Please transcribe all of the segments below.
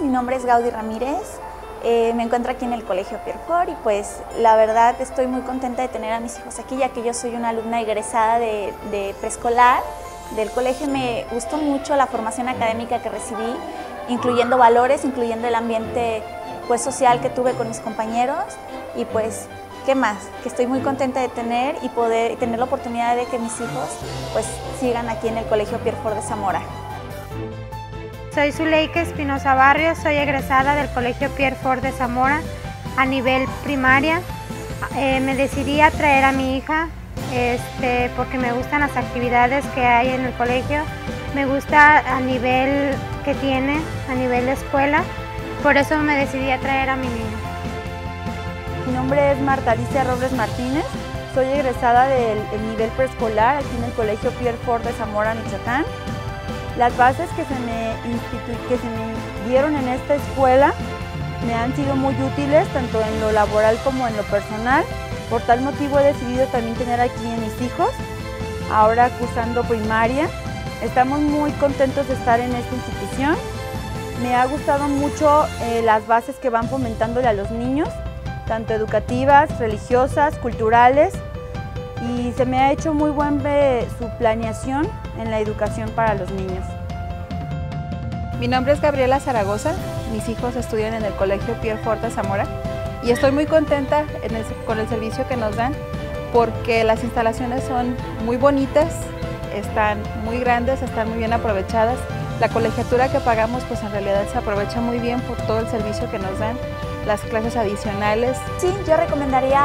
Mi nombre es Gaudi Ramírez, eh, me encuentro aquí en el Colegio Pierfort y pues la verdad estoy muy contenta de tener a mis hijos aquí ya que yo soy una alumna egresada de, preescolar del colegio. Me gustó mucho la formación académica que recibí, incluyendo valores, incluyendo el ambiente pues, social que tuve con mis compañeros y pues ¿qué más? Que estoy muy contenta de tener y poder tener la oportunidad de que mis hijos pues sigan aquí en el Colegio Pierfort de Zamora. Soy Zuleika Espinosa Barrios, soy egresada del Colegio Pierre Ford de Zamora a nivel primaria. Eh, me decidí a traer a mi hija este, porque me gustan las actividades que hay en el colegio. Me gusta a nivel que tiene, a nivel de escuela. Por eso me decidí a traer a mi niña. Mi nombre es Marta Alicia Robles Martínez. Soy egresada del nivel preescolar aquí en el Colegio Pierre Ford de Zamora, Michoacán. Las bases que se, me que dieron en esta escuela me han sido muy útiles tanto en lo laboral como en lo personal. Por tal motivo he decidido también tener aquí a mis hijos, ahora cursando primaria. Estamos muy contentos de estar en esta institución. Me ha gustado mucho eh, las bases que van fomentándole a los niños, tanto educativas, religiosas, culturales, y se me ha hecho muy buen su planeación en la educación para los niños. Mi nombre es Gabriela Zaragoza, mis hijos estudian en el Colegio Pierre Forta Zamora y estoy muy contenta con el servicio que nos dan porque las instalaciones son muy bonitas, están muy grandes, están muy bien aprovechadas. La colegiatura que pagamos pues en realidad se aprovecha muy bien por todo el servicio que nos dan las clases adicionales. Sí, yo recomendaría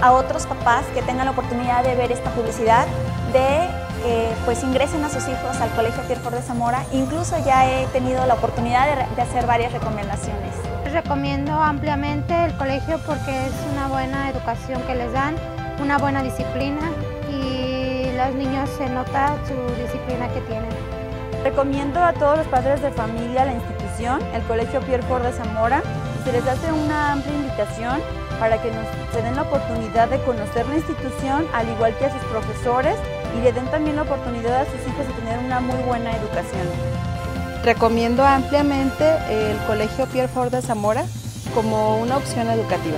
a, otros papás que tengan la oportunidad de ver esta publicidad, de eh, pues ingresen a sus hijos al Colegio Pierfort de Zamora. Incluso ya he tenido la oportunidad de, de hacer varias recomendaciones. Recomiendo ampliamente el colegio porque es una buena educación que les dan, una buena disciplina y los niños se nota su disciplina que tienen. Recomiendo a todos los padres de familia la institución, el Colegio Pierfort de Zamora, se les hace una amplia invitación para que nos se den la oportunidad de conocer la institución, al igual que a sus profesores, y le den también la oportunidad a sus hijos de tener una muy buena educación. Recomiendo ampliamente el Colegio Pierre Ford de Zamora como una opción educativa.